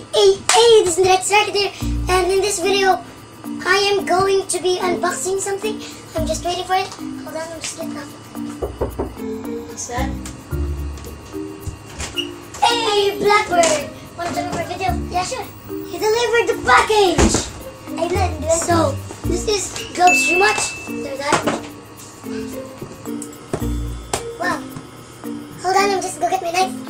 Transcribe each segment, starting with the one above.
hey, hey, this is Rex right there, and in this video, I am going to be unboxing something. I'm just waiting for it. Hold on, I'm just getting off. What's that? Hey, Blackbird! Want to deliver a video? Yeah, sure. He delivered the package! I didn't do it. So, this is Too Much. There's that. Wow. Hold on, I'm just go get my. Knife!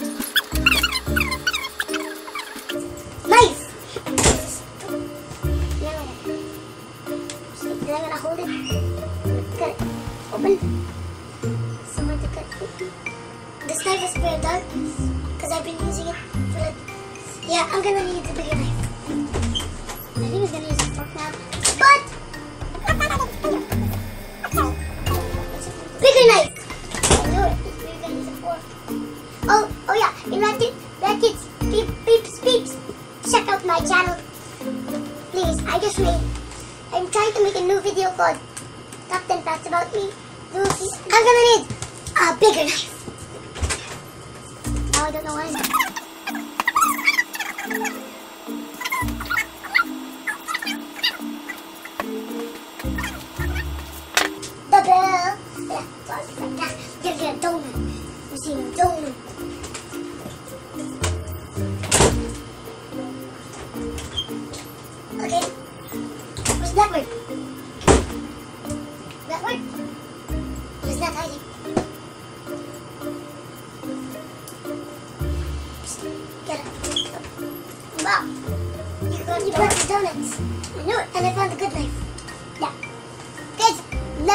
Yeah, I'm gonna need the bigger knife. I think I'm gonna use a fork now. But. Bigger knife! I knew it. We're gonna use a fork. Oh, oh yeah. And that kids, peep, peeps, peeps. Check out my channel. Please, I just made. I'm trying to make a new video called Top 10 Facts About Me. I'm gonna need a bigger knife. Now I don't know what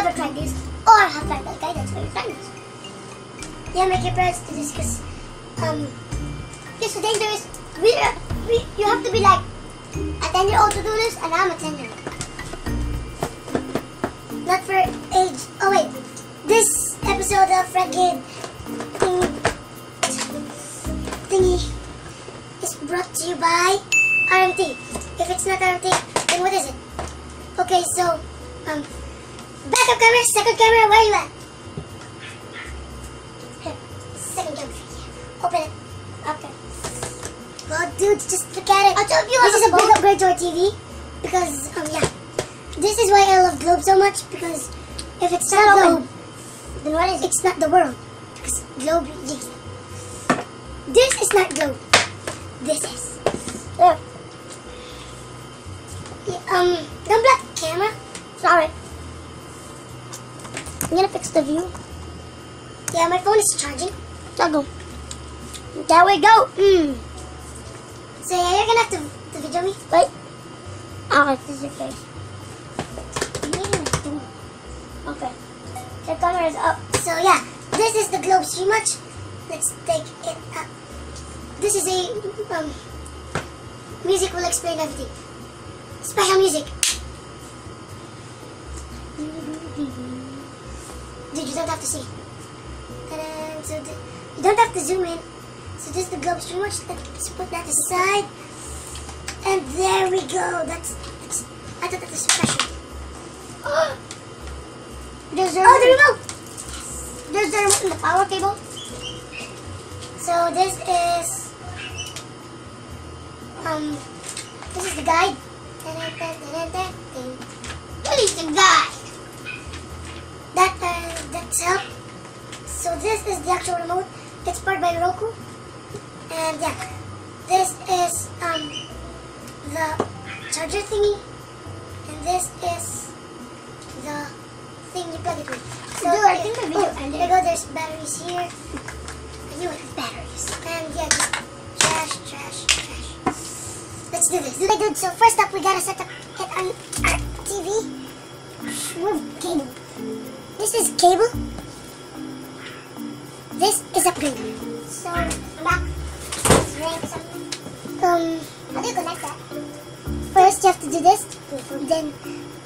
never tried this. Or have tried that guy. That's why you're trying this. Yeah, make your parents do this because, um, it's so dangerous. We, we, you have to be like a 10 year old to do this, and I'm a 10 year old. Not for age. Oh, wait. This episode of Ratkid thingy is brought to you by RMT. If it's not RMT, then what is it? Okay, so, um, backup camera, second camera, where are you at? Here, second camera. Open it. Okay. Well, dudes, just look at it. I told you this is a big upgrade to our TV because, um, yeah. This is why I love Globe so much because if it's not Globe, then what is it? It's not the world because Globe. This is not Globe. This is. There. Yeah, um, don't block the camera. Sorry. I'm gonna fix the view. Yeah, my phone is charging. I'll go. There we go. Mm. So yeah, you're gonna have to, to video me. Wait. Oh, this is your face. Okay. The camera is up. So yeah, this is the globe stream watch. Let's take it up. This is a um music will explain everything. Special music. Dude, you don't have to see. Ta-da. So the, you don't have to zoom in. So this is the globe stream watch. Let's put that aside. And there we go. That's, that's I thought that was special. There's the, oh, the remote! There's the remote in the power cable. So this is um this is the guide. What is the guide? That uh, help. So this is the actual remote. It's powered by Roku. And yeah, this is um the charger thingy. And this is the thing you plug it with. So Dude, I think the video oh, ended. There go, there's batteries here. I knew it, batteries. And yeah, just trash, trash, trash. Let's do this. Okay, dude, so first up, we gotta set up it on our TV. Move cable. This is cable. This is a upgrade. So, I'm back. Let's rank something. Um, how do you connect that? First, you have to do this. Then,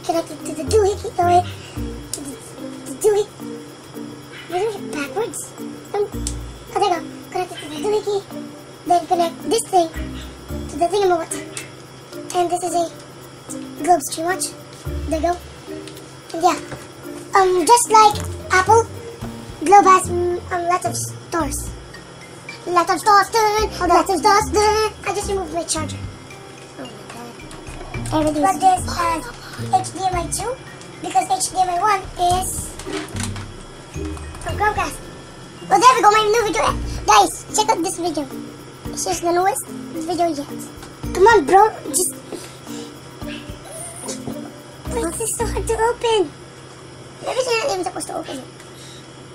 connect it to the doohickey. Oh, wait. To the, the doohickey. Wait, backwards. Um, oh, there you go. Connect it to the doohickey. Then connect this thing to the thingamabot. And this is a globe stream watch. There you go. And yeah. Um, just like Apple, Globe has mm, um, lots of stores. Lots of stores, done. Lots of stuff done. I just removed my charger. Oh my god. Everything's But this has HDMI 2 because HDMI 1 is from Chromecast. Well, there we go, my new video. Guys, check out this video. It's just the newest video yet. Come on, bro. Just. Is this so hard to open? It's not even supposed to open it.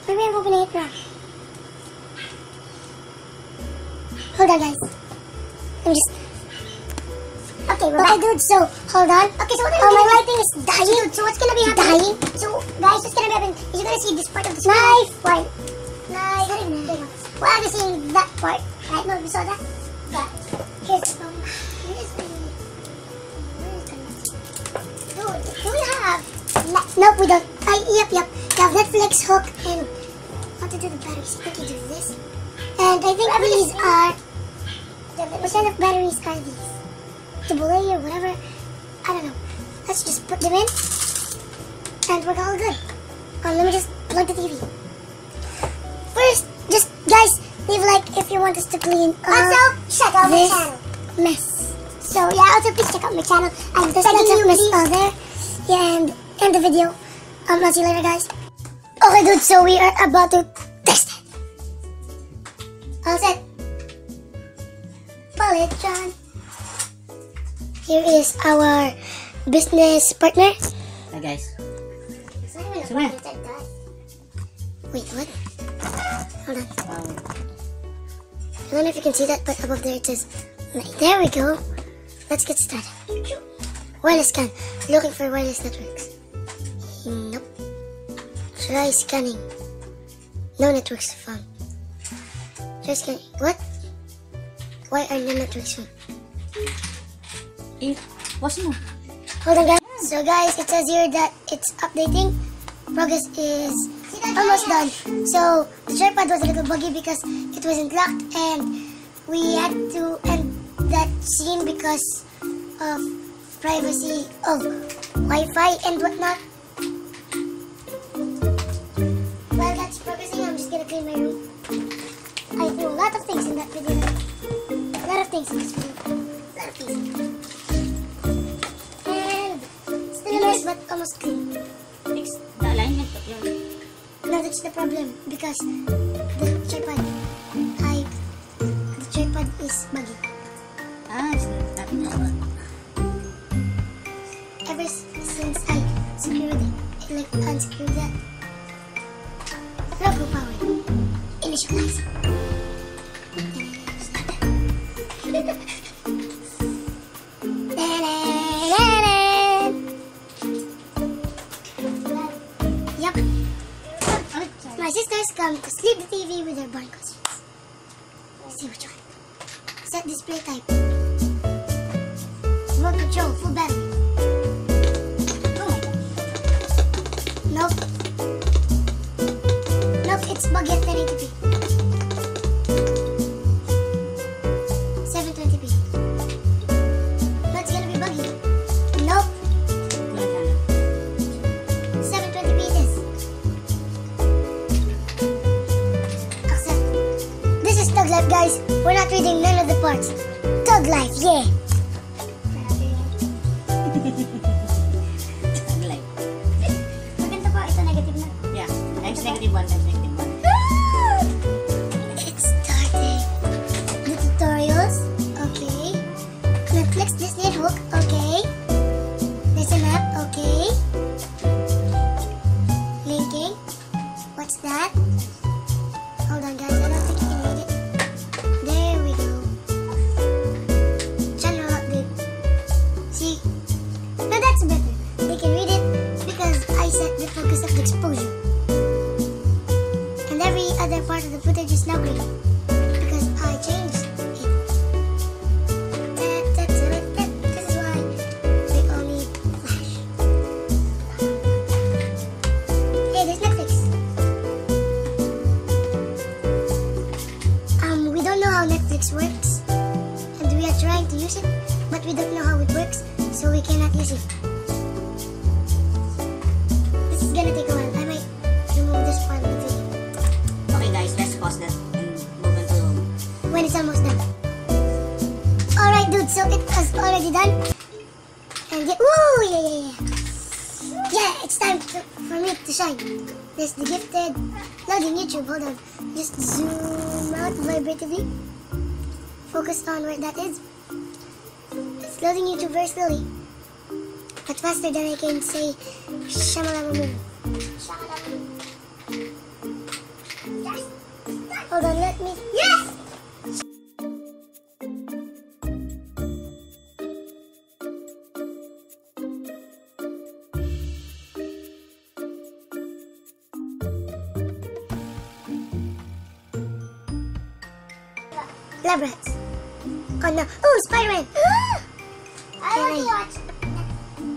Maybe I'm opening it wrong. Hold on, guys. Let me just. Okay, we're Okay, back. dude, so, hold on. Okay, so what Oh, are my lighting is dying. Dude, so what's gonna be happening? Dying? So, guys, what's gonna be happening is you're gonna see this part of the screen. Knife! Why? Knife. Knife. There you go. We're gonna that part. Right? No, you saw that? That. Here's, um, here's the Dude, do we have... Nope, we don't. I, yep, yep. You have Netflix, Hook, and how to do the batteries. I think you do this. And I think these are. the- What kind of batteries are these? Double A or whatever? I don't know. Let's just put them in. And we're all good. Um, let me just plug the TV. First, just, guys, leave a like if you want us to clean up Also, check out my this channel. mess. So, yeah, also please check out my channel. I'm just begging lots of you, mess please. there. Yeah, and end the video. Um, I'll see you later, guys. Okay, dude, so we are about to test it. All set. Pull John. Here is our business partner. Hi guys. It's not even a Come here. part, it's a. Wait, what? Hold on. Um, I don't know if you can see that, but above there it says, there we go. Let's get started. Wireless scan. Looking for wireless networks. Try scanning. No networks found. Try scanning. What? Why are no networks found? eh, boss mo. Hold on, guys. So, guys, it says here that it's updating. Progress is almost done. So, the tripod was a little buggy because it wasn't locked, and we had to end that scene because of privacy of Wi-Fi and whatnot. Video. A lot of things in this. A lot of things. And still a mess, but almost clean. Fix the alignment of your... No, that's the problem because the tripod, I, the tripod is buggy. Ah, it's not not Ever since I screwed it, like unscrewed that, Roku power, initialize. Come to sleep TV with their barn costumes. See which one. Set display type. Remote control, full battery. Oh. Nope. Nope, it's buggy times Netflix works. And we are trying to use it, but we don't know how it works, so we cannot use it. This is gonna take a while. I might remove this part of the video. Okay guys, let's pause that and move into. to... When it's almost done. Alright dude, so it was already done. And yeah, woo, yeah, yeah, yeah. Yeah, it's time to, for me to shine. There's the gifted. Not in YouTube, hold on. Just zoom out vibratively. Focus on where that is. It's loading YouTube very slowly. But faster than I can say Shamalama Yes. Hold on, let me. Yes. Lab rats. Oh no. Oh, Spider-Man. I want to watch.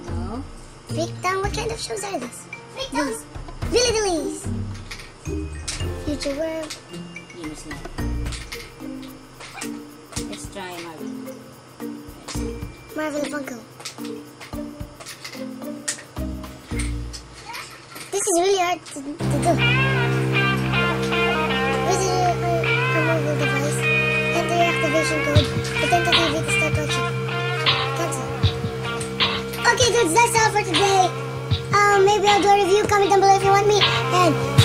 No. Freaktown, what kind of shows are these? Freaktown. Billy Dillies. Future World. Yunus na. Let's try Marvin. Marvel Funko. This is really hard to, to do. Code. Watching. Cancel. Okay, dudes, that's all for today. Um, maybe I'll do a review. Comment down below if you want me.